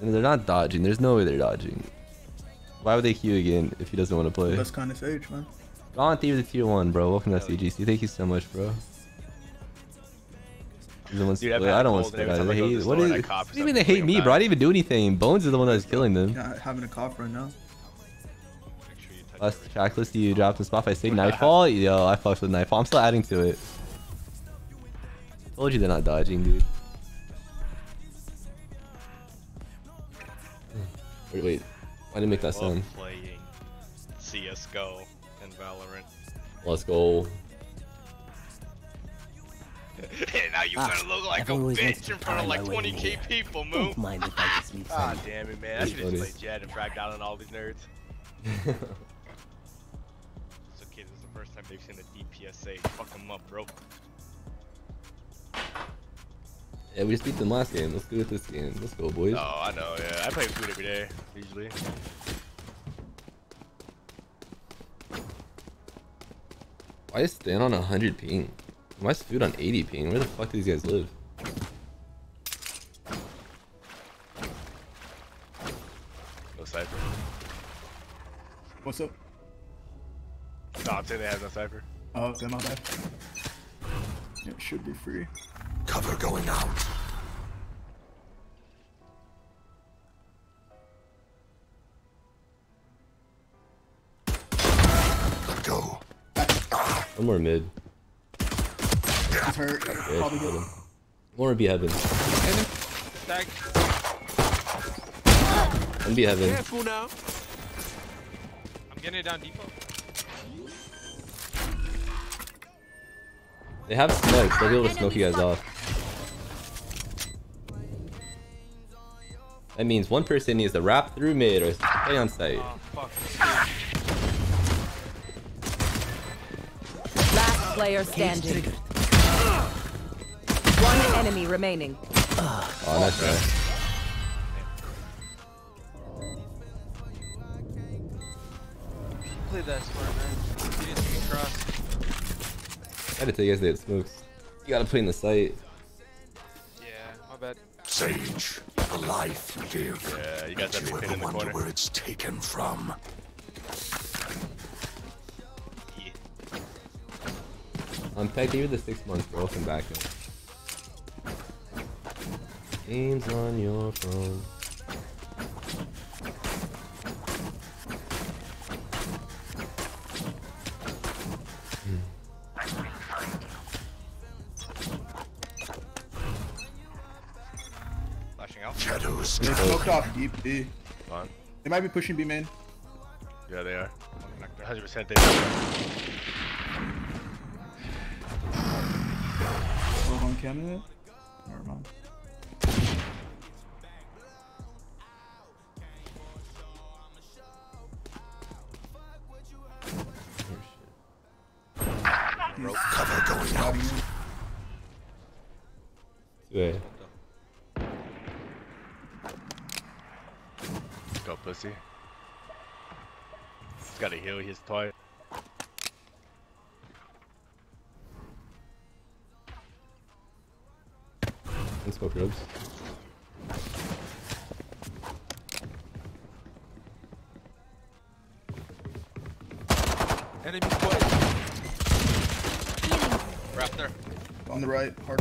And they're not dodging. There's no way they're dodging. Why would they queue again if he doesn't want to play? That's kind of sage, man. Gone Thief the tier one, bro. Welcome to CGC. Thank you so much, bro. Dude, I don't want to spit out. They hate. What is? What do you mean they hate me, bro? I didn't even do anything. Bones is the one that's killing them. Yeah, having a cough right now. Last tracklist you dropped in Spotify. Say Nightfall. Yo, I fucked with Nightfall. I'm still adding to it. Told you they're not dodging, dude. Wait, wait. Why didn't make that sound? playing CS:GO and Valorant. Let's go. now you're Ah, gonna look like I've a bitch in front of like 20k here. people, Moo. Don't mind if I just leave Ah, some. damn it, man. I That's should have funny. played Jett and fragged out on all these nerds. So, kid, this is the first time they've seen a DPSA. Fuck them up, bro. Yeah, we just beat them last game. Let's do it this game. Let's go, boys. Oh, I know, yeah. I play food every day, usually. Why is Stan on 100 ping? Why is Food on 80 ping? Where the fuck do these guys live? No Cypher. What's up? No, I'm saying they have no Cypher. Oh, okay, my bad. Yeah, it should be free. Cover going out. Let go. One more mid. He's hurt. Yeah, Probably good. One more B heaven. Tag. One B heaven. Careful now. I'm getting it down depot. They have smokes. They'll be able to smoke you guys off. That means one person needs to wrap through mid or stay on site. Oh. Last player standing. One enemy remaining. Oh, nice try. Play that smart, man. You didn't cross. I had to tell you guys they had smokes. You gotta play in the site. Yeah, my bad. Sage, the life you give. Yeah, you guys have you ever in the wonder corner. where it's taken from? Yeah. I'm Tech you the six months, bro. Welcome back. Games on your phone. Shadows They smoked off deep B. Fine. They might be pushing B main. Yeah, they are. 100% they We're on candidate. Heal his toy. And smoke ribs. Enemy spotted. Raptor. On the right, hard.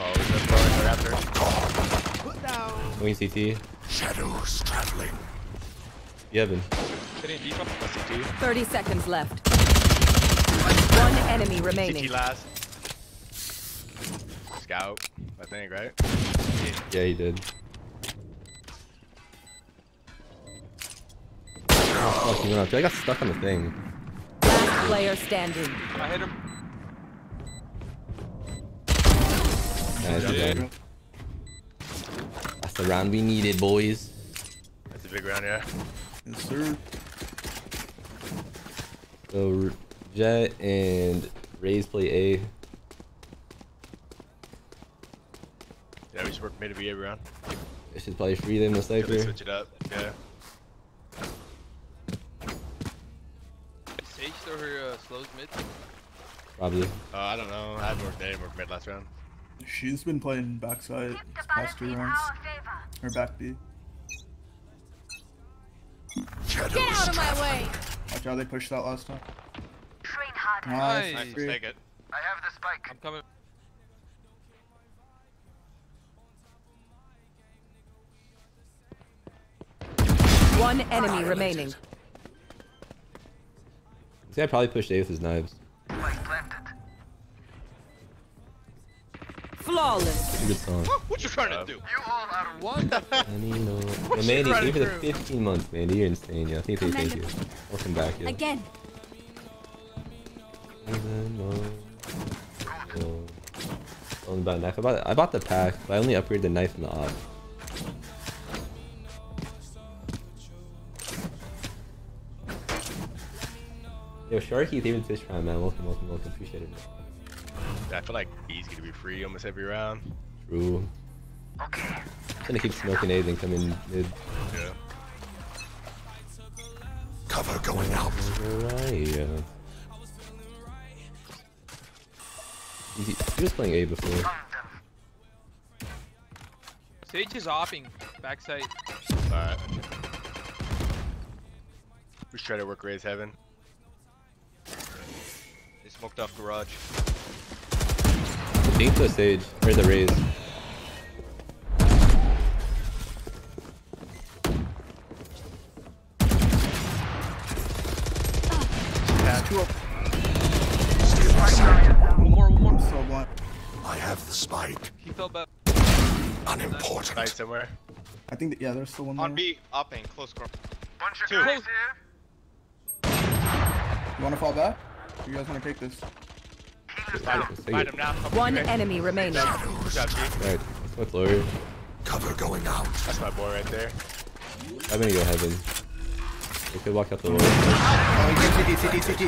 Oh, he's just throwing the raptor. Put down. Wing CT. Shadows traveling. Yevon. Hitting depot. CT. 30 seconds left. One enemy remaining. CT last. Scout, I think, right? Yeah, he did. Oh, fuck, he went up. I got stuck on the thing. Last player standing. I hit him. Nice, Yeah. That's the round we needed, boys. That's a big round, yeah. Yes, sir. So, Jett and Raze play A. Yeah, we should work mid every round. I should probably free them the Yeah, they Cypher. switch it up. Yeah. Sage throw her uh, slows mid. Probably. Uh, I don't know. I haven't worked any work mid last round. She's been playing backside past two rounds. Or back B. Shadows Get out of my way! Watch how they pushed that last time. Train Nice. Nice. Nice, take it. I have the spike. I'm coming. One ah, enemy remaining. See, I probably pushed A with his knives. Flawless. Good song. What you trying to do? I mean, no. Yo, you Mandy, thank running you for the through? 15 months, Mandy. You're insane, yo. Thank you, thank you. Welcome back, yo. Again. Oh, about knife. I bought, I bought the pack, but I only upgraded the knife and the op. Yo, Sharky, even Fish Prime, man. Welcome, welcome, welcome. Appreciate it, man. I feel like B's gonna be free almost every round. True. Okay. Gonna keep smoking A, then come in mid. Yeah. Cover going out. Alright, yeah. He, he was playing A before. Sage is opping. Backside. Alright. We try to work raise heaven. They smoked off garage. I think the stage, or the Raze. Two up. One more, one more. So blind. I have the spike. He fell back. Unimportant. Nice somewhere. I think that, yeah, there's still one On more. B, upping, close corner. Two. Two. You wanna fall back? You guys wanna take this? One here. enemy remaining. Good job, G. Alright, let's. Cover going out. That's my boy right there. I'm gonna go heaven. We could walk out the door. Oh, you CT, CT, CT.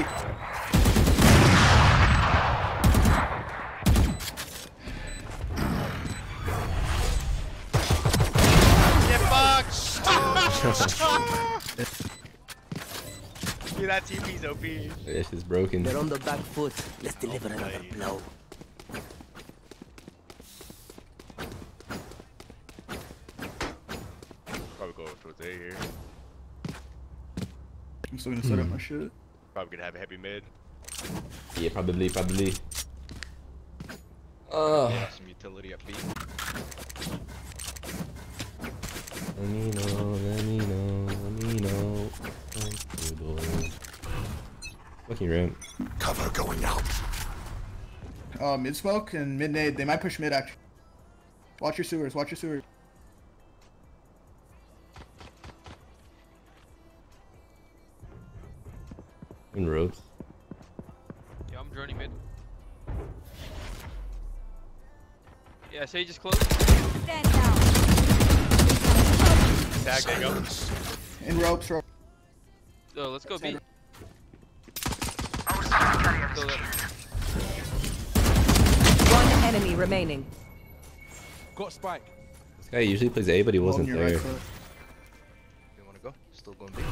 Get fucked! See that TP's OP. It's just broken. They're on the back foot. Let's deliver another blow. Probably go towards A here. I'm still gonna set up hmm. my shit. Probably gonna have a heavy mid. Yeah, probably, probably. Oh, Yeah, some utility up B. let me know, let me know, Fucking ramp. Cover going out. Uh, mid smoke and mid nade. They might push mid actually. Watch your sewers. Watch your sewers. In ropes. Yeah, I'm journey mid. Yeah, Sage is close. Stand down. Tag, there you go. In ropes. Ropes. So let's go B. Center. One enemy remaining. Got spike. This guy usually plays A, but he wasn't there. right. You wanna go? Still going B.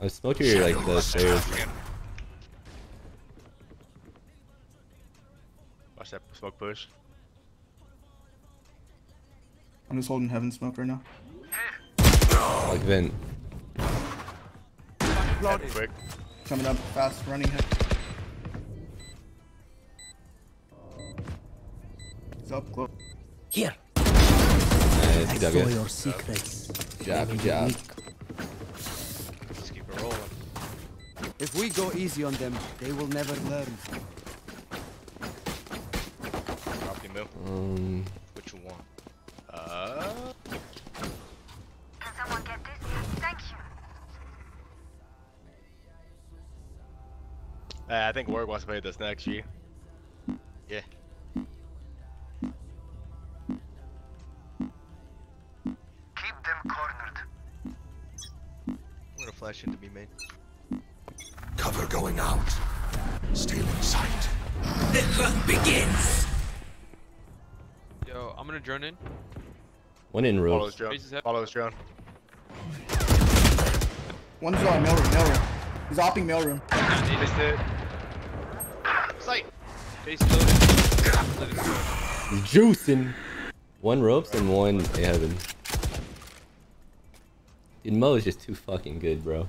I smoked your like the stairs. Watch that smoke push. I'm just holding heaven smoke right now. Like vent. Heaven quick. Coming up fast, running hit. He's up close. Here, Nice, I saw your secrets. Good job, good job. Just keep it rolling. If we go easy on them, they will never learn. Drop your mill. Um, What you want? Uh, I think Warwick wants to play this next, G. Yeah. I'm gonna flash into me, mate. Cover going out. Stealing sight. The hunt begins. Yo, I'm gonna drone in. one in Follow ropes. his drone. Faces heaven. Follow his drone. One's on mail room, mail room. He's opping mail room. Missed it. Sight. Loaded. Let it go. Juicing. One ropes and one heaven. Dude, Mo is just too fucking good, bro.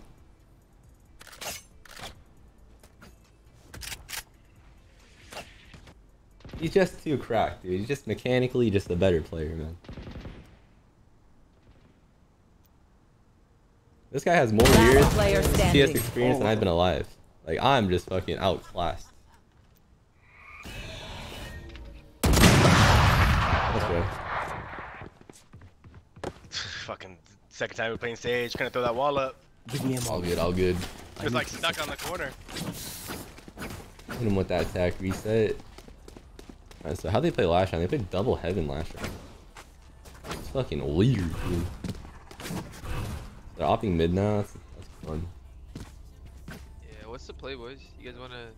He's just too cracked, dude. He's just mechanically just a better player, man. This guy has more years player CS standing. experience than I've been alive. Like, I'm just fucking outclassed. Fucking second time we're playing Sage, couldn't throw that wall up. Give me a All good, all good. He was like stuck on the corner. Hit him with that attack reset. Alright, so how they play last round? They played double heaven last round. It's fucking weird, dude. They're opting mid now. That's, that's fun. Yeah, what's the play, boys? You guys wanna?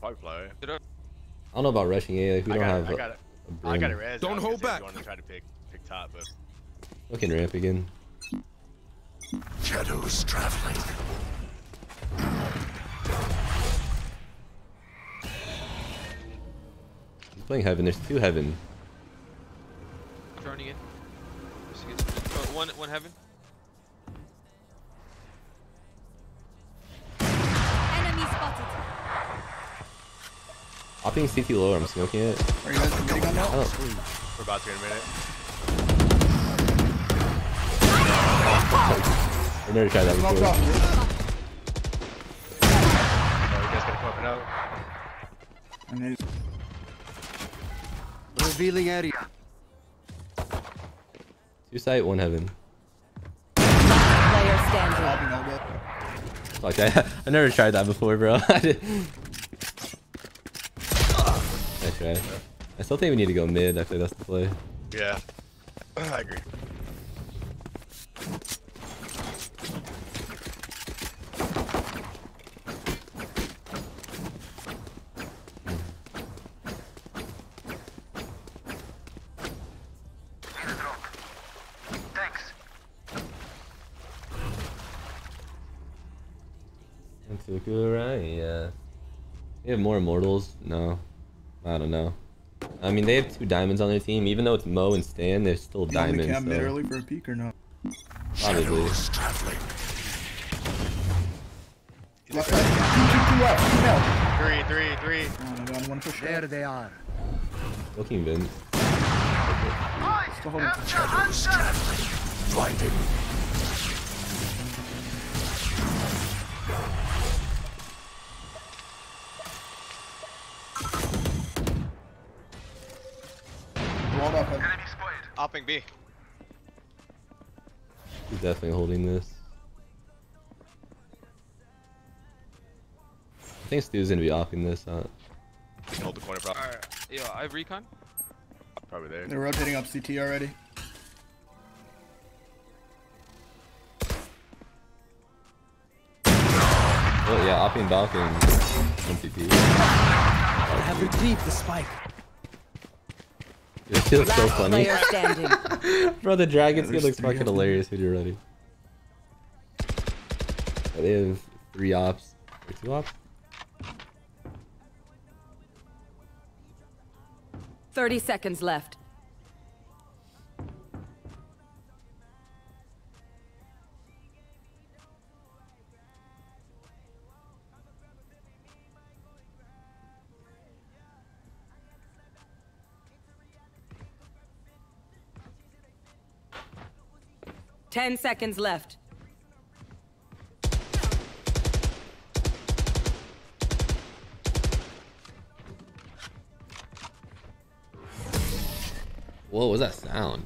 Probably play. Get. I don't know about rushing A. Like we I don't got have it. I a, got it. a I got it. brim. Res. Don't I was hold gonna back. You want to try to pick pick top, but Looking ramp again. Shadows traveling. He's playing heaven. There's two heaven. Droning in. Just get oh, one, one heaven. Enemy spotted. Opting CT lower. I'm smoking it. Are you guys committing on that? I don't. we're about to in a minute. I've never tried that before. off. Oh, you guys gonna come up and out? And he's Revealing area. Two site, one heaven. Player standing. popping elbow. Fuck, I, I never tried that before, bro. I did. Nice try. I still think we need to go mid. I think that's the play. Yeah, I agree. Have more immortals? No. I don't know. I mean, they have two diamonds on their team. Even though it's Mo and Stan, they're still You want me to diamonds. camp mid early for a peek or not? probably. Shadows traveling. Left side. Two, two, two left. Three, three, three. Oh my god, I push There they are. Looking Vince. Still holding. Shadows. Blinding. B. He's definitely holding this. I think Stu's gonna be offing this. Uh, Hold the corner, probably. Alright. Yo, I have recon. Probably there. They're rotating up CT already. oh yeah, offing Balcon. MTP. I have retrieved the spike. It feels so Last funny. player standing. Bro, the dragon skin looks fucking of hilarious when you're ready. But they have three ops. Or two ops? Thirty seconds left. Ten seconds left. Whoa, what was that sound?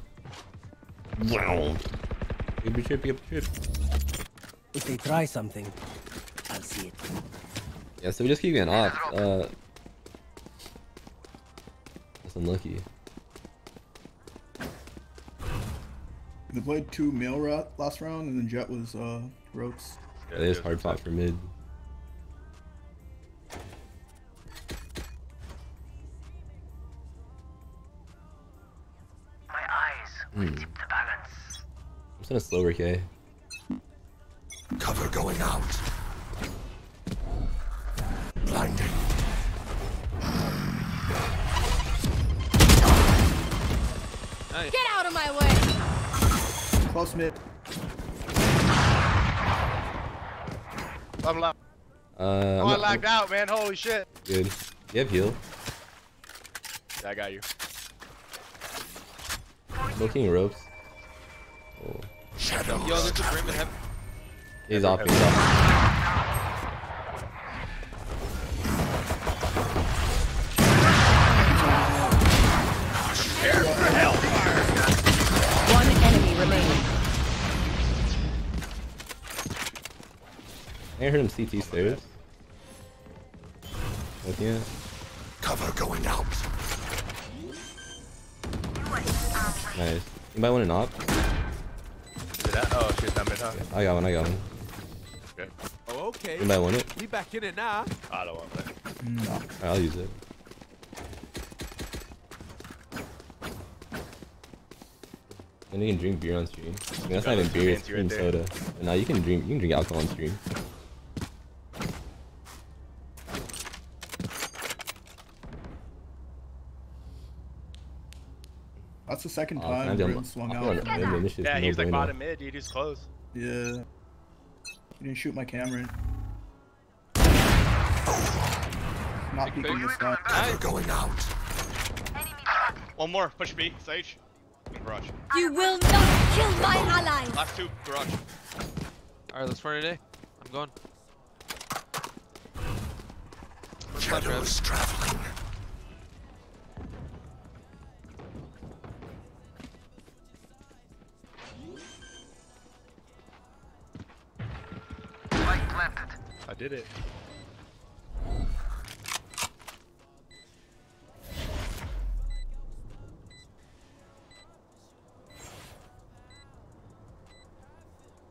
Wow. Give me a trip, give me. If they try something, I'll see it. Yeah, so we just keep getting off. Uh, that's unlucky. They played two male ra- last round, and then Jett was uh ropes. Yeah, it is hard fought for mid. My eyes will Hmm. tip the balance. I'm just gonna slower K. way! Close mid. I'm loud. Uh, Oh, I'm I lagged out, man. Holy shit. Good. You have heal. Yeah, I got you. Smoking ropes. Oh. Shadows Yo, there's a brim in heaven. He's off. He's off. I heard him CT stairs. Looking at. cover going out. Nice. You might want to knock. Did that? Oh, shit, that mid, huh? I got one. I got one. Okay. Oh, okay. You might want it. We back in it now. I don't want that. Alright, I'll use it. And you can drink beer on stream. I mean, that's not even beer, it's fancy right cream soda. But now you can drink you can drink alcohol on stream. That's the second Oh, time do- Brim swung I'll out. go on the limb, this shit's Yeah, he was like no-brainer. bottom mid, dude. He's close. Yeah. You didn't shoot my camera. Not Big peeking big. this guy. Cover going out. One more. Push B. Sage. Garage. You will not kill my ally. Last two. Garage. Alright, let's run today. Eh? I'm going. First left, Shadows traveling. Did it.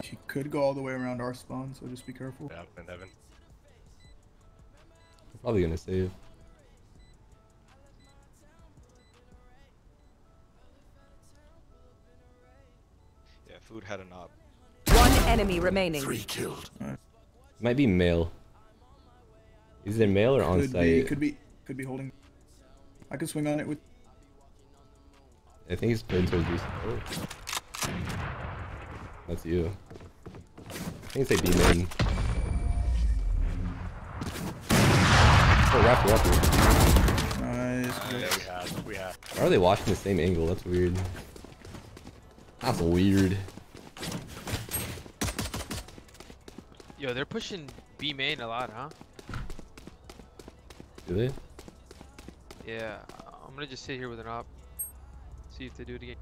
She could go all the way around our spawn, so just be careful. Yeah, in heaven. Probably gonna save. Yeah, food had a knob. One enemy remaining. Three killed. Might be male. Is it male or on Could be, site? could be, could be holding. I could swing on it with. I think he's playing towards you. Oh. That's you. I think it's a B main. Oh, Raptor, Raptor. Nice. Yeah, we had. We had. Why are they watching the same angle? That's weird. That's weird. Yo, they're pushing B main a lot, huh? Do they? Yeah. I'm gonna just sit here with an op. See if they do it again.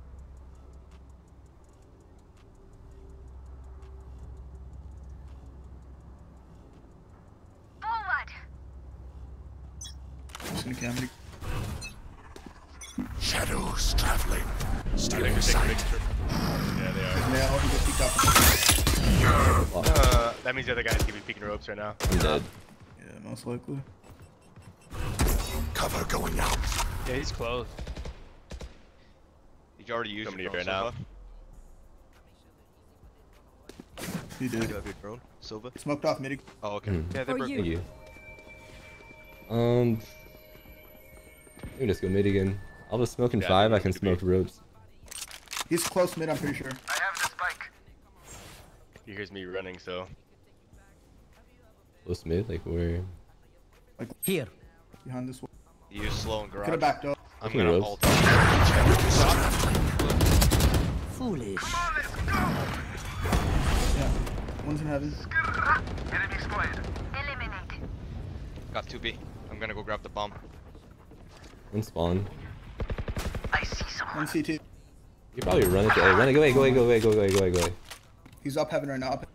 Just. Shadows traveling. Still Take in a take a sight. That means the other guys can be peeking ropes right now. I'm dead. Yeah, most likely. Cover going out. Yeah, he's close. Did you already use Somebody your right now. Silva? He You did. have your drone, Silva? Smoked off mid. Oh, okay. Hmm. Yeah, they For broke. you. Thank you. Um, let me just go mid again. I'll just smoke in Yeah, five. I can it could be. smoke ropes. He's close mid, I'm pretty sure. I have the spike. He hears me running, so. Close mid, like where? Here. Behind this wall. He used slow and Could have garage. backed up. I'm Fucking gonna ropes. ult. Foolish. Yeah. One's in heaven. Got 2B. I'm gonna go grab the bomb. One spawn. I see someone. One CT. You probably run it. To, hey, oh, run it. Go away. Go away. Go away. Go away. Go away. Go away. He's up heaven right now. Up.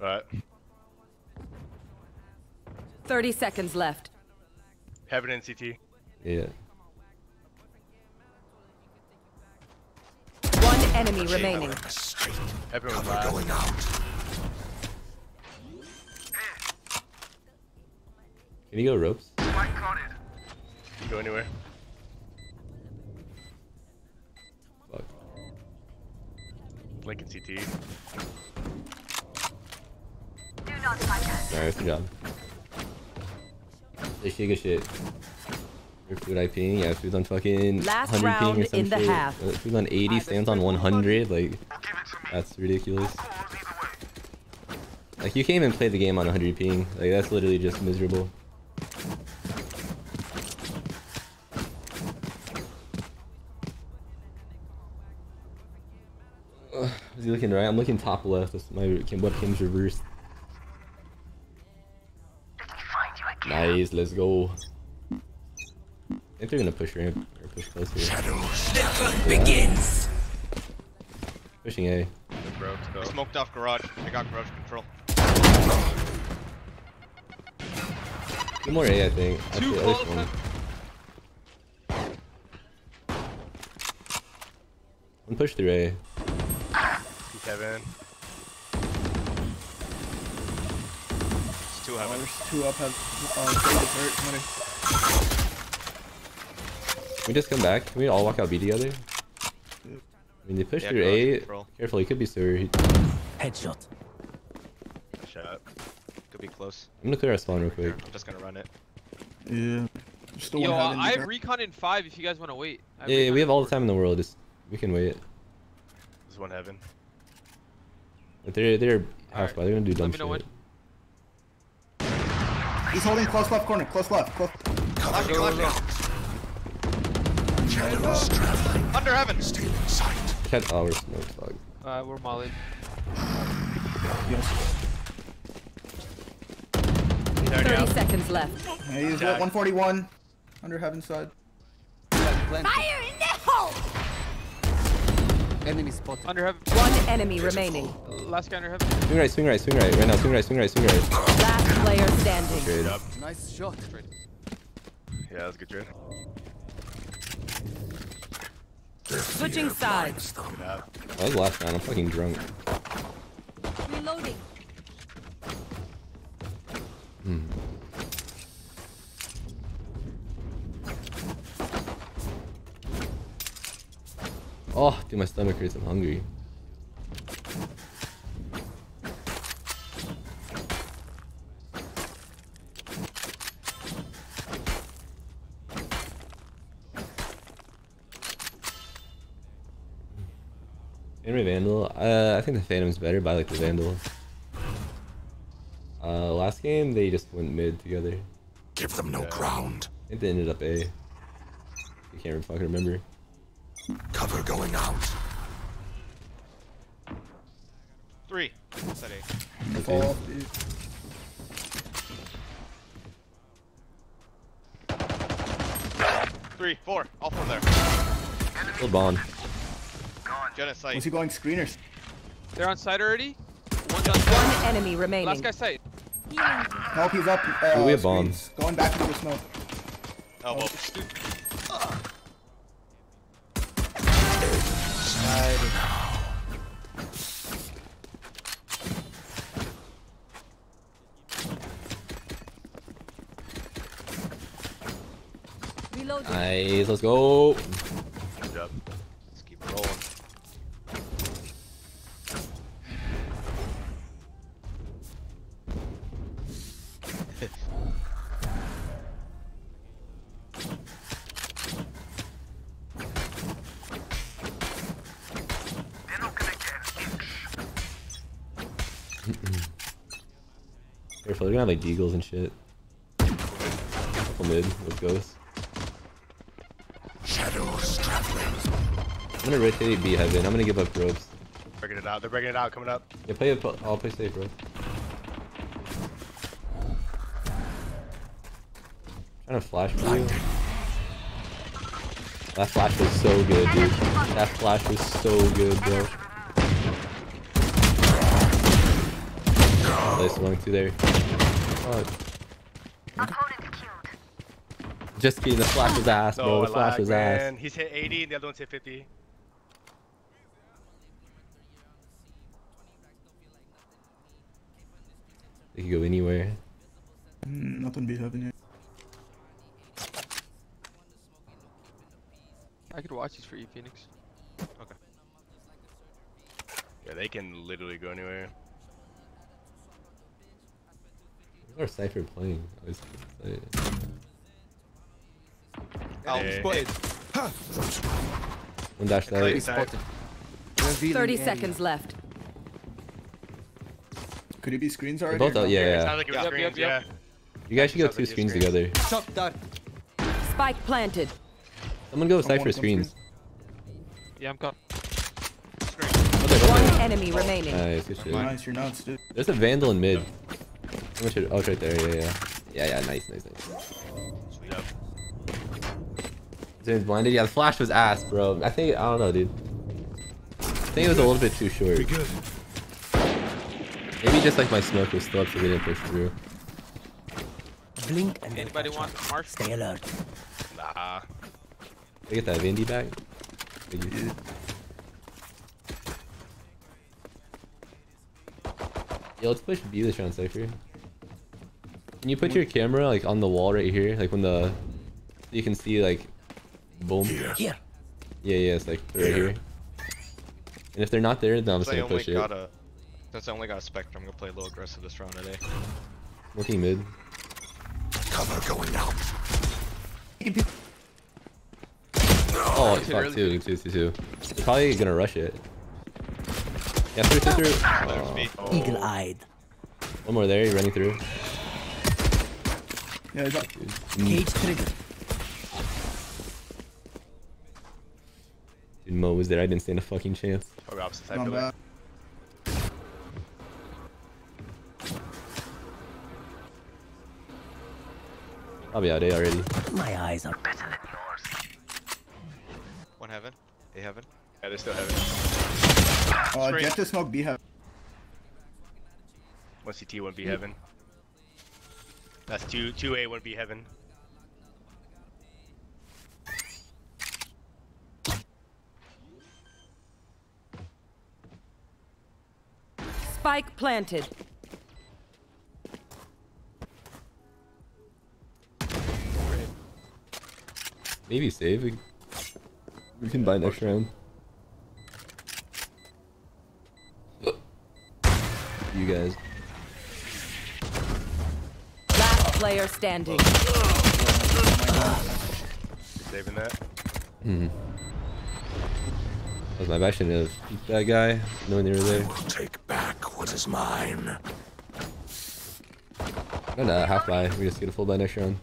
Alright. 30 seconds left. Heaven and CT. Yeah. One enemy remaining. Everyone's Cover going out. Can you go ropes? Can You go anywhere. Fuck. Blink and CT. Alright, good job. This shit, good shit. Your food I ping, yeah, food's on fucking Last 100 ping or some shit. half. Food's on 80, stands on 100, like, that's ridiculous. Like, you can't even play the game on 100 ping, like, that's literally just miserable. Ugh, Is he looking right? I'm looking top left. That's my webcam's reversed. Nice, let's go. I think they're gonna push ramp or push closer. Shadows. Pushing A. Bro, I smoked off garage. I got garage control. Two more A, I think. Two Actually, at close. one. One push through A. Kevin. It's two Oh, heaven. there's two up. Have uh, Jade is hurt. Can we just come back? Can we all walk out B together? I mean, they push Yeah, through A. control. Careful, he could be sewer. He- Headshot. Shut up. Could be close. I'm gonna clear our spawn real quick. I'm just gonna run it. Yeah. Still Yo, uh. I have recon in five if you guys want to wait. Yeah, yeah, we have all the time in the world. Just we can wait. There's one heaven. But they're they're half Alright. by. They're gonna do dumb me know shit. when. He's holding close left corner. Close left. Close. Cover going out. Shadows traveling. Under heaven! Stealing sight. Check oh, we're smoked, fuck. Uh, we're molly. Yes. 30 out. seconds left. Hey, he's Jack. 141. Under heaven side. Fire in the hole! Enemy spotted. Under heaven. One enemy remaining. Last guy under heaven. Swing right, swing right, swing right. Right now, swing right, swing right, swing right. Last player standing. Good. Nice shot. Yeah, that was a good trade. Switching sides. blinds them. That was the last round. I'm fucking drunk. Reloading. Hmm. Oh, dude, my stomach hurts. I'm hungry. Phantom or Vandal? Uh, I think the Phantom's better, but I like the Vandal. Uh, last game they just went mid together. Give them no ground. I think they ended up A. I can't fucking remember. Cover going out. Three. Set A. Okay. Fall off, dude. Three, four. All four there. Hold Bond. Jett at sight. Was he going screeners? They're on site already. One's on site. One enemy remaining. Last guy site. Nope, he's up. Uh, we have screens. bombs. Going back into the smoke. Oh, Nice, let's go. Deagles and shit. Couple mid with ghosts. Shadows traveling. I'm gonna rotate B heaven. I'm gonna give up ropes. Breaking it out. They're breaking it out. Coming up. Yeah, play it. I'll play safe, bro. Trying to flash for you. That flash was so good, dude. That flash was so good, bro. They swung through there. Fuck. Just kidding, the flash was ass, bro. So The I flash lag, was ass. man. He's hit 80 and the other one's hit 50. They could go anywhere. Mm, nothing be happening. yet. I could watch these for you, Phoenix. Yeah, they can literally go anywhere. Where's our Cypher playing? I was excited. Hey, Spotted. One dash Clay that. side. 30 area. seconds left. Could it be screens already? both or out- yeah, yeah. like it Yep, screens, yep, yep. yeah. You guys should go two like screens screens. together. Shot dart. Spike planted. Someone go with Someone Cypher come screens. Yeah, I'm cut. Oh, One enemy remaining. Nice, good shit. Nice, you're nuts, dude. There's a Vandal in mid. Someone should, oh, it's right there. Yeah, yeah. Yeah, yeah, nice, nice, nice. Sweet up. James blinded. Yeah, the flash was ass, bro. I think, I don't know, dude. I think it was a little bit too short. Be good. Maybe just like my smoke was still up so we didn't push through. Blink and then Anybody catch want up. Mark? Stay alert. Nah. Did I get that Vandy back? Thank you. Yo, let's push B this round, Cypher. Can you put your camera like on the wall right here? Like when the you can see like boom. Here. Here. Yeah, yeah, it's like right here. And if they're not there, then I'm just Since I gonna only push it. got a, since I only got a Spectre, I'm gonna play a little aggressive this round today. Looking mid. Cover going out. Oh, too fuck, early. two, two, two, two. They're probably gonna rush it. Yeah, through, through, through. Let him Aw. speed. Eagle-eyed. One more there, you're running through. Yeah, he's up. Cage triggered. Dude, Mo was there, I didn't stand a fucking chance. Probably opposite side Not building. bad. Probably out A already. My eyes are better than yours. One heaven. A heaven. Yeah, they're still heaven. Uh, Screen. Jett to smoke B heaven. What's One CT, one B heaven. That's two, two A, one B heaven. Spike planted. Maybe save. We, we can buy next round. You guys. Player standing. Saving that. Hmm. That was my bad. I shouldn't have peeked that guy, knowing they were there. Will take back what is mine. No, no, half buy. We just get a full buy next round.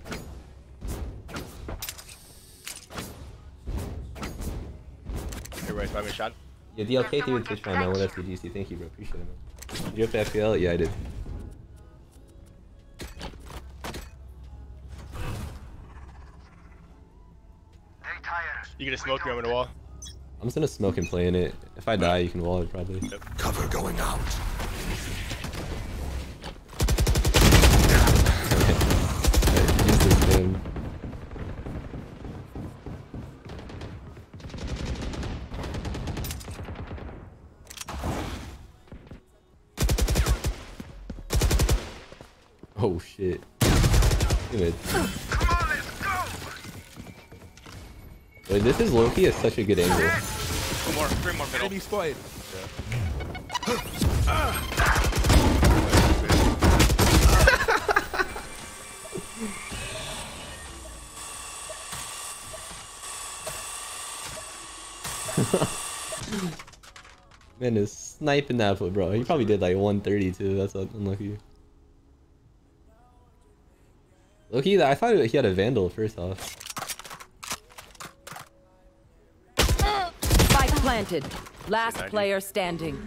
Everybody's by me shot. Yeah, DLK through the Twitch Prime, man. What FCGC? Thank you, bro. Appreciate it, man. Did you have to FPL? Yeah, I did. You get a smoke, you on the wall. I'm just gonna smoke and play in it. If I die, you can wall it probably. Cover going out. Use this thing. Oh shit. Damn Wait, this is Loki at such a good angle. One more, three more middle. Enemy spotted. Man is sniping that foot, bro. He probably did like 132. That's unlucky. Loki, I thought he had a vandal first off. Spike planted. Last player standing.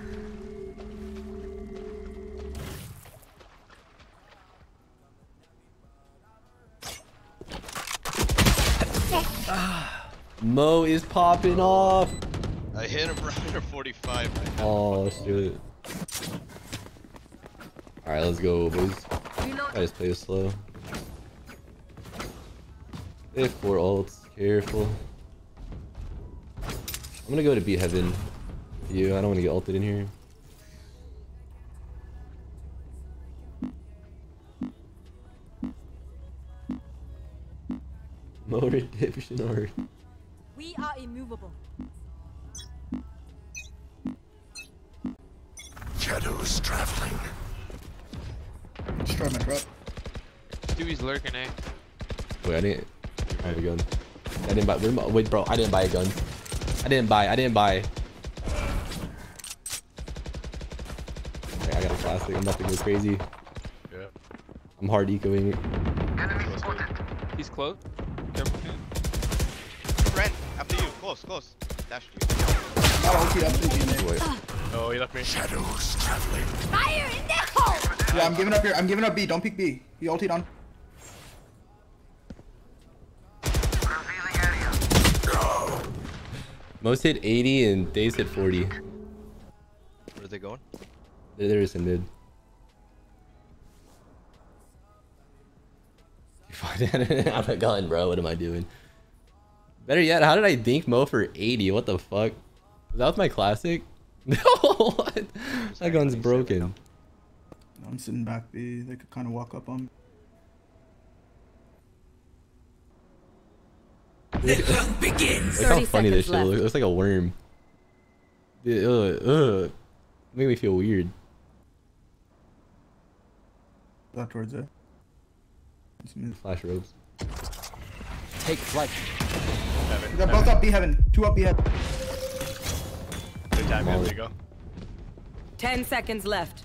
Ah. Mo is popping off. I hit him right under 45. Oh let's do it. Alright, let's go, boys. I just play it slow. They have four ults. Careful. I'm gonna go to beat heaven. with You, I don't want to get ulted in here. Mo redemption art. We are immovable. Shadows traveling. Destroy my truck. Dewey's lurking, eh? Wait, I didn't. I have a gun. I didn't buy. where am I- Wait, bro. I didn't buy a gun. I didn't buy. I didn't buy. Okay, I got a plastic. I'm about to go crazy. Yeah. I'm hard ecoing. He's close. Careful, dude. Friend, after you. Close, close. Dash you. Not ulti up to you, Nick. Wait. Oh, he left me. Shadows traveling. Fire in the hole! Yeah, I'm giving up here. I'm giving up B. Don't pick B. He ulted on. Most hit 80 and Days hit 40. Where are they going? There, there is a mid. I'm it out a gun, bro. What am I doing? Better yet, how did I dink Mo for 80? What the fuck? Was that with my classic? No, what? That gun's broken. I'm sitting back B. They could kind of walk up on me. Look how funny this shit left. looks. It looks like a worm. Dude, ugh, ugh. Make me feel weird. Back towards it. It's mid. Flash robes. Take flight. Heaven. They're both up B heaven. Two up B heaven. Good time, man. There you go. 10 seconds left.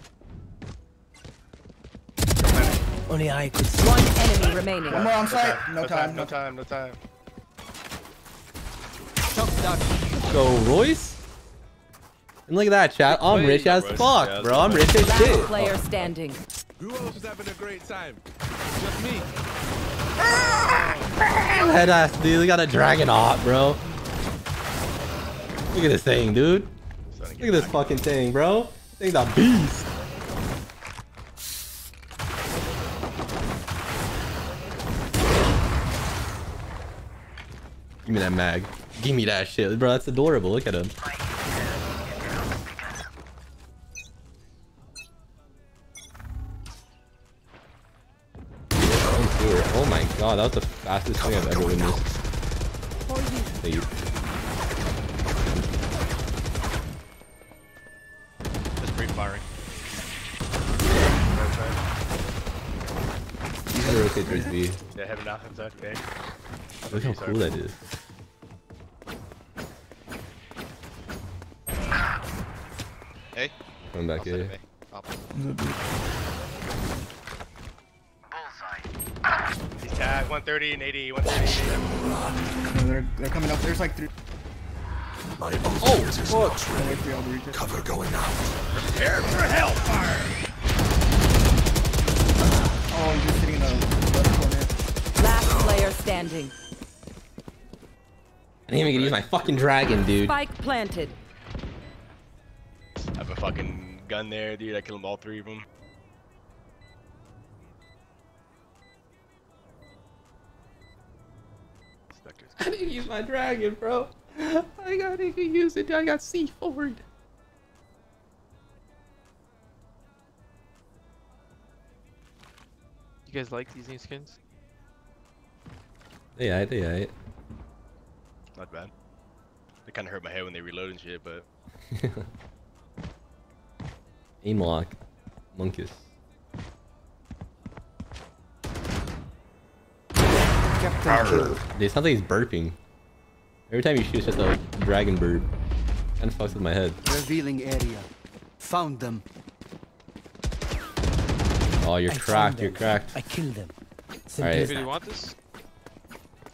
Only I could One enemy remaining. One more on site. No No time. No time. No time. Go, Royce. And look at that, chat. I'm Wait, rich as Royce. fuck, Yeah, bro. I'm rich as Last shit. player standing. Who else is having a great time? Just me. Head ass, dude. We got a dragon op, bro. Look at this thing, dude. Look at this fucking thing, bro. This Thing's a beast. Give me that mag. Give me that shit, bro. That's adorable. Look at him. Oh, oh my god, that was the fastest thing I've ever witnessed. He's gonna rotate towards B. Yeah, heaven now. Inside. Okay. Look how cool that is. Hey. Coming back Outside here. of A. Up. He's tagged 130 and 80. 130 No, they're, they're coming up. There's like three. My oh, ultimate is not ready. for y'all to reach it. Cover going out. Oh, he's just sitting in the left corner. Last player standing. I didn't even get to use my fucking dragon, dude. Spike planted. I have a fucking gun there, dude. I killed all three of them. I didn't use my dragon, bro. I gotta use it. I got C forward. You guys like these new skins? Yeah, they aight. Not bad. They kind of hurt my head when they reload and shit, but Aim lock. Monkus. Captain kill. Dude, it sounds like he's burping. Every time you shoot, it's just a dragon burp. Kinda fucks with my head. Revealing area. Found them. Oh, you're I cracked. You're cracked. I killed them. Simple Alright. Do you want this?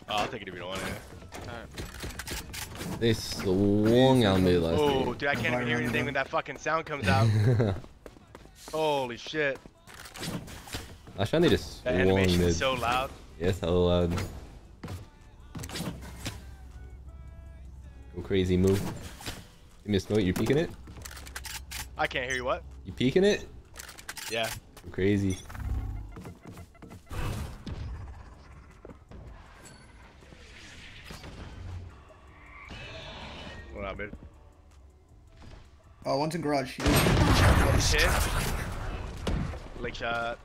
oh, I'll take it if you don't want it. Alright. They swung on me last Oh, dude, I can't even hear anything when that fucking sound comes out. Holy shit. Last time they just That swung animation mid. is so loud. Yes, so loud. Go crazy move. Give me a smoke. You peeking it? I can't hear you. What? You peeking it? Yeah. Go crazy. What up, dude? Oh, one's in garage. He is- Hit. Shot.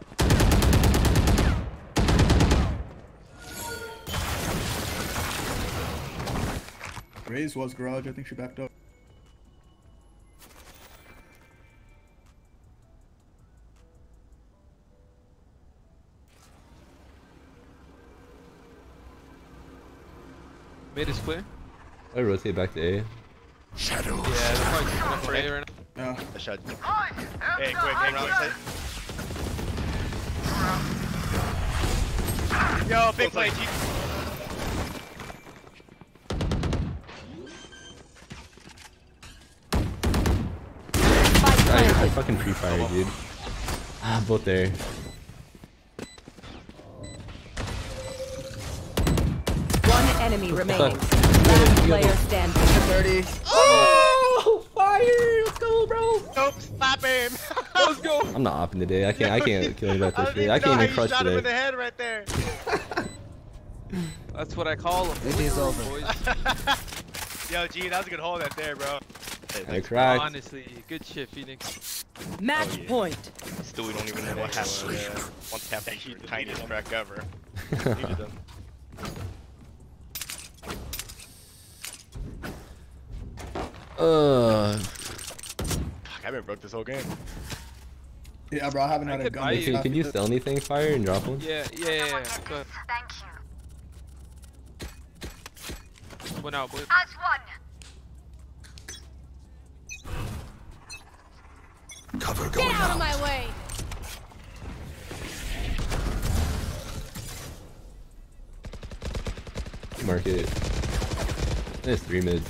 Raze was garage. I think she backed up. Clear. I rotate back to A. Shadows. Yeah, they're probably keeping up for A right Yeah. I shot. Hey, quick, hey, quick. Yo, big play, G. I, I fucking free fire, dude. Ah, both there. Enemy remaining. fuck? Last player standing. 30. Oh, fire! Let's go, bro. Nope, slap him. Let's go. I'm not opping today. I can't. I can't kill anybody I this day. I can't even you crush shot him in the today. head right there. That's what I call him. It is over. Boys. Yo, G, that was a good hold right there, bro. I cracked. Honestly, good shit, Phoenix. Match oh, yeah. point. Still, we don't even know what happened. One tap, the tiniest crack ever. Needed them. Uh, Fuck, I haven't broke this whole game. Yeah, bro, I haven't I had a gun. buy you- can, can you sell anything, fire, and drop one? Yeah, yeah, yeah. yeah. Go ahead. Went out, boy. Cover going out. my way. Market. There's three mid.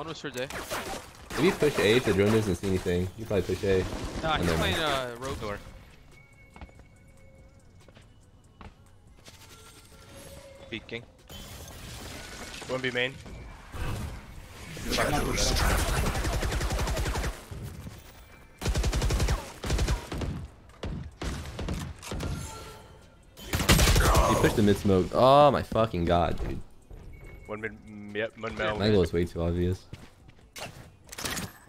One was for Jay. If you push A, the drone doesn't see anything. You probably push A. Nah, he's then- playing uh, rogue door. Peeking. Wouldn't be main. Shadows traveling. You push the mid smoke. Oh my fucking god, dude. One mid, yep, one mid. My goal is way too obvious.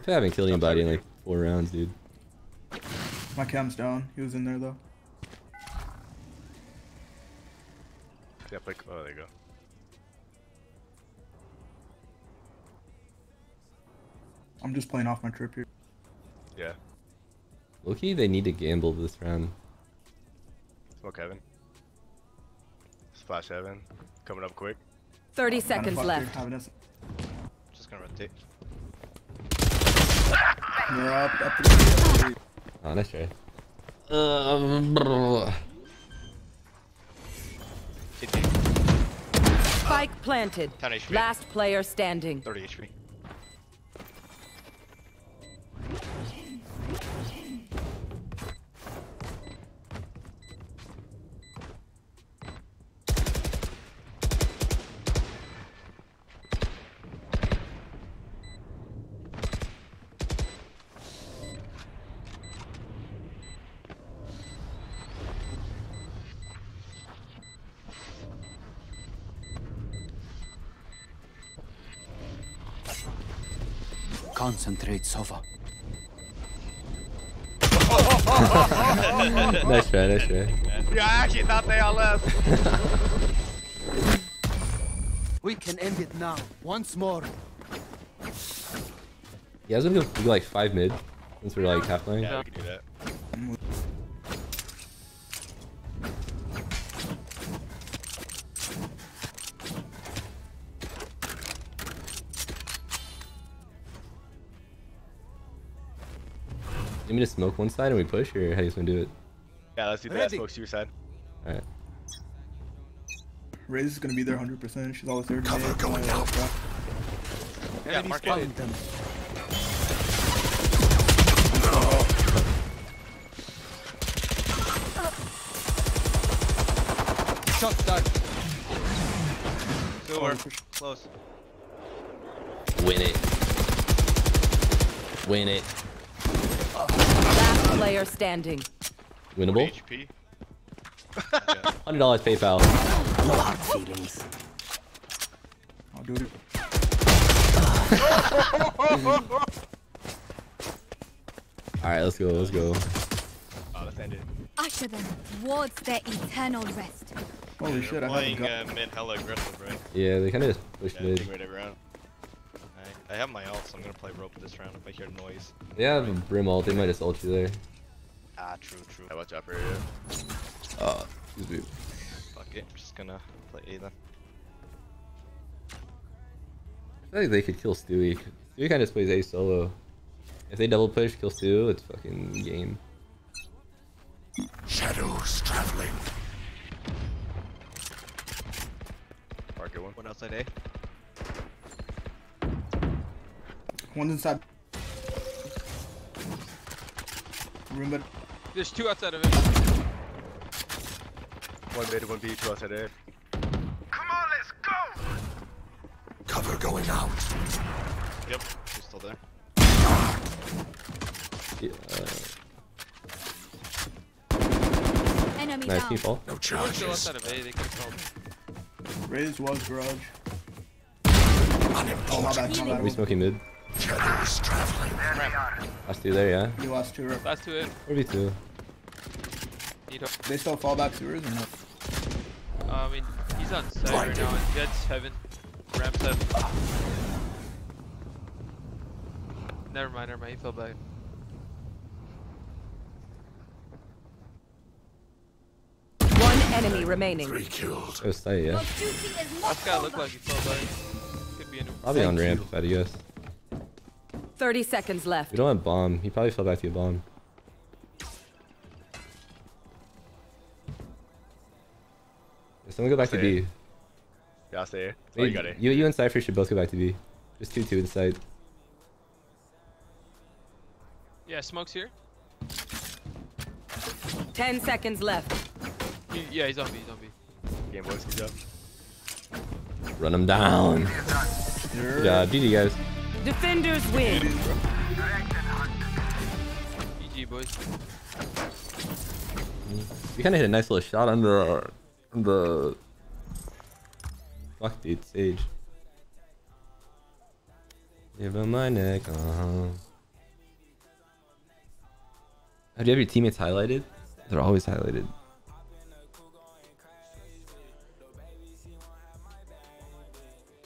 I haven't killed anybody in like four rounds, dude. My cam's down. He was in there though. Yeah, play. Oh, there you go. I'm just playing off my trip here. Yeah. Loki, they need to gamble this round. Smoke heaven. Splash heaven. Coming up quick. 30 Kinda seconds left. here, Just gonna rotate. You're up, up to the Oh, nice try. Um, brr. CT. Spike planted. Last player standing. 30 HP. Concentrate, Sova. nice try, nice try. Yeah, I actually thought they all left. We can end it now. Once more. Yeah, I was gonna go, go like five mid since we're like half lane. Yeah, smoke one side and we push, or how do you want to do it? Yeah, let's do that. Ready. Smokes to your side. Alright. Raze is gonna be there 100%. She's always there. Cover mid, going out. back. Yeah, Enemies mark found it. them. Shot down. Silver. Close. Win it. Win it. Last player standing. Winnable. HP. Hundred dollars PayPal. No hard feelings. I'll do it. All right, let's go. Let's go. Oh, let's end it. Usher them towards their eternal rest. Holy shit, I have a Playing gun. uh, mid hella aggressive, right? Yeah, they kind of just pushed Yeah, mid. take mid every round. Alright, I have my ult, so I'm gonna play rope this round if I hear noise. They have a brim ult, they might just ult you there. Ah, true, true. I watch out for you. Uh, excuse me. Fuck it, I'm just gonna play A then. I feel like they could kill Stewie. Stewie kinda just plays A solo. If they double push, kill Stu, it's fucking game. Shadows traveling. Market one. One outside A. One's inside. Room, but There's two outside of it. One mid, one B, two outside A. Come on, let's go. Cover going out. Yep, she's still there. Yeah, Enemy nice down. team fall. No If still charges. outside of A, they could have called. Raze was garage. Oh, Unimportant. Are we smoking mid? Shadows traveling. Last two there, yeah. You lost two. right? Last two in. Or B two. They still fall back sewers or no? Uh, I mean, he's on site right now, and Jett's heaven. Ramps up. Never mind, never mind. He fell back. One enemy remaining. Three killed. It was tight, yeah. Your duty is not Last guy looked like he fell back. Could be in. Probably on ramp, you. if I guess. 30 seconds left. We don't have bomb. He probably fell back to a bomb. Yeah, Someone go back to Say. B. Yeah, I'll stay A. Oh, Maybe you got A. you, you and Cypher should both go back to B. Just 2 2 inside. Yeah, smoke's here. 10 seconds left. He, yeah, he's on B. He's on B. Game boys, good job. Run him down. Good job. GG, guys. Defenders win. GG, boys. We kind of hit a nice little shot on the. On the. Fuck, dude. Sage. Give him my neck. Uh huh. Do you have your teammates highlighted? They're always highlighted.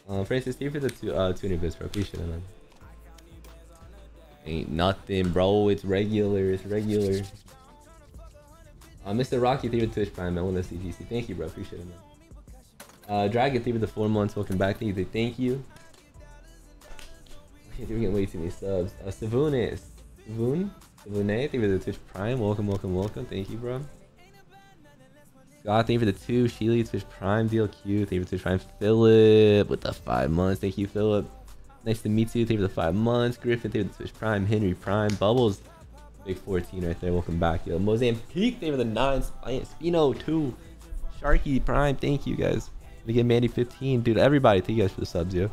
Uh, Francis, thank you for the two, uh, 200 bits, bro. Appreciate it, man. Ain't nothing, bro. It's regular. It's regular. Uh, Mr. Rocky, thank you for Twitch Prime, man. One of CGC. Thank you, bro. Appreciate it, man. Uh, Dragon, thank you for the four months. Welcome back. Thank you. Thank you. We're getting way too many subs. Uh, Savune, Savune, Savune, thank you for the Twitch Prime. Welcome, welcome, welcome. Thank you, bro. Scott, thank you for the two. Sheely, Twitch Prime. DLQ, thank you for Twitch Prime. Philip, with the five months. Thank you, Philip. Nice to meet you. Thank you for the five months. Griffin, thank you for the Twitch Prime. Henry Prime. Bubbles, big 14 right there. Welcome back, yo. Mozambique, thank you for the nine. Spino, two. Sharky Prime, thank you guys. We get Mandy 15. Dude, everybody, thank you guys for the subs, yo.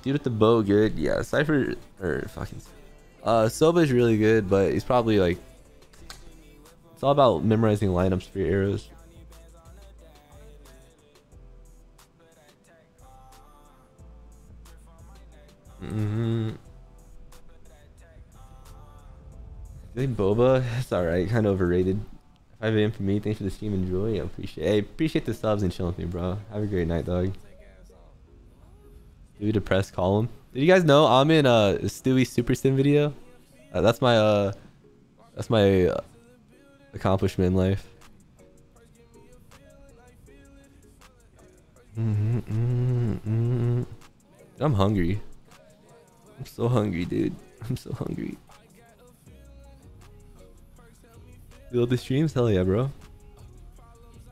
Dude with the bow, good. Yeah, Cypher, or fucking. Uh, Sova's really good, but he's probably like. It's all about memorizing lineups for your arrows. Mm-hmm. I think Sova, it's alright, kind of overrated. 5 a.m. for me, thanks for the stream, enjoy. I appreciate hey, appreciate the subs and chilling with me, bro. Have a great night, dog. Stewie depressed column. Did you guys know I'm in a Stewie Super Sim video? Uh, that's my uh, that's my uh, accomplishment in life. Mm-hmm, mm-hmm. I'm hungry. I'm so hungry, dude. I'm so hungry. Build the streams? Hell yeah, bro.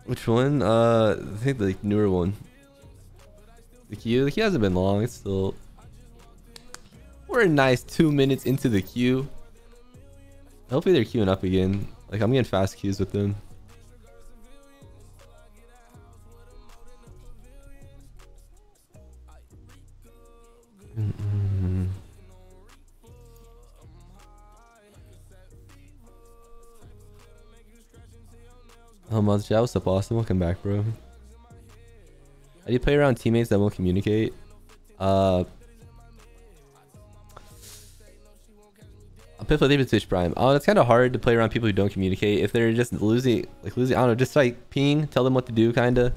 Which one? Uh, I think the newer one. The queue? The queue hasn't been long. It's still. We're a nice two minutes into the queue. Hopefully they're queuing up again. Like I'm getting fast keys with them. Mm-mm. Oh, Mazja, what's up, Austin? Welcome back, bro. How do you play around teammates that won't communicate? Uh, Piffle David Twitch Prime. Oh, it's kind of hard to play around people who don't communicate. If they're just losing, like losing, I don't know, just like ping, tell them what to do, kind of.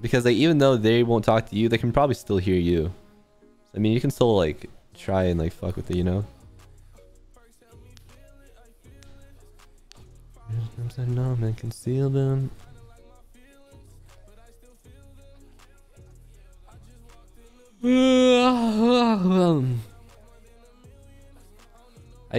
Because like even though they won't talk to you, they can probably still hear you. I mean, you can still like try and like fuck with it, you know. numb and conceal them.